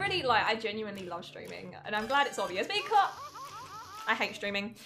Really, like, I genuinely love streaming, and I'm glad it's obvious because I hate streaming.